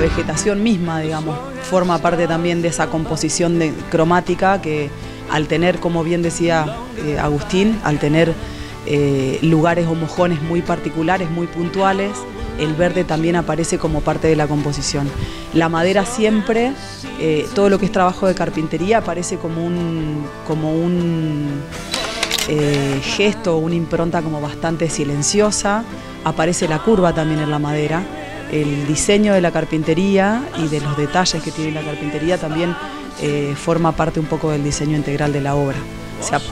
vegetación misma, digamos, forma parte también de esa composición de, cromática que al tener, como bien decía eh, Agustín, al tener eh, lugares o mojones muy particulares, muy puntuales, el verde también aparece como parte de la composición. La madera siempre, eh, todo lo que es trabajo de carpintería aparece como un, como un gesto, una impronta como bastante silenciosa, aparece la curva también en la madera, el diseño de la carpintería y de los detalles que tiene la carpintería también eh, forma parte un poco del diseño integral de la obra.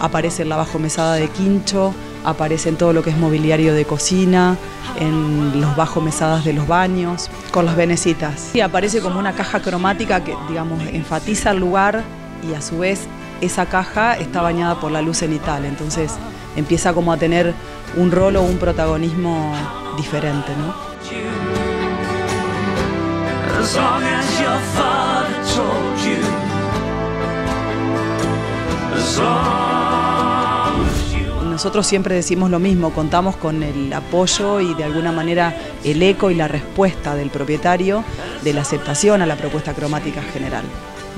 aparece en la bajo mesada de quincho, aparece en todo lo que es mobiliario de cocina, en los bajo mesadas de los baños, con las venecitas. Y aparece como una caja cromática que, digamos, enfatiza el lugar y a su vez esa caja está bañada por la luz cenital, entonces empieza como a tener un rol o un protagonismo diferente, ¿no? Nosotros siempre decimos lo mismo, contamos con el apoyo y de alguna manera el eco y la respuesta del propietario de la aceptación a la propuesta cromática general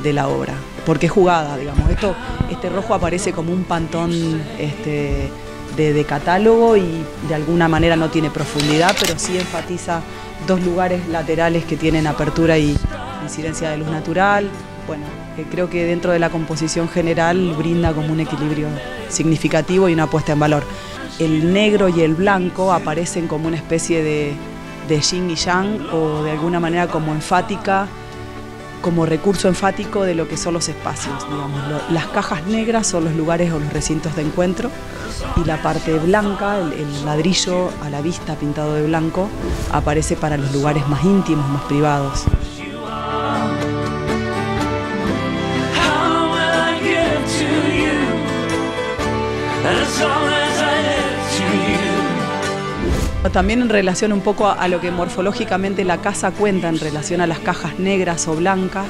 de la obra, porque es jugada, digamos. Esto, este rojo aparece como un pantón este, de, catálogo y de alguna manera no tiene profundidad, pero sí enfatiza dos lugares laterales que tienen apertura y incidencia de luz natural. Bueno, creo que dentro de la composición general brinda como un equilibrio significativo y una puesta en valor. El negro y el blanco aparecen como una especie de, de yin y yang o de alguna manera como enfática como recurso enfático de lo que son los espacios. las cajas negras son los lugares o los recintos de encuentro y la parte blanca, el, ladrillo a la vista pintado de blanco, aparece para los lugares más íntimos, más privados. También en relación un poco a, lo que morfológicamente la casa cuenta en relación a las cajas negras o blancas,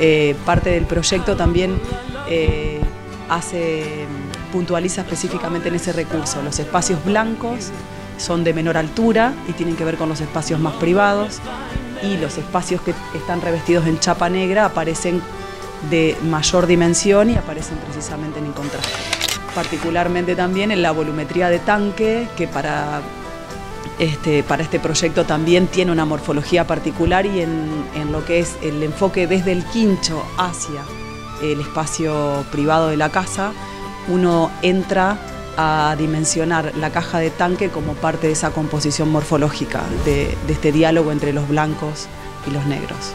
eh, parte del proyecto también eh, hace, puntualiza específicamente en ese recurso. Los espacios blancos son de menor altura y tienen que ver con los espacios más privados y los espacios que están revestidos en chapa negra aparecen de mayor dimensión y aparecen precisamente en contraste. Particularmente también en la volumetría de tanque, que para este, para este proyecto también tiene una morfología particular y en, lo que es el enfoque desde el quincho hacia el espacio privado de la casa, uno entra a dimensionar la caja de tanque como parte de esa composición morfológica, de este diálogo entre los blancos y los negros.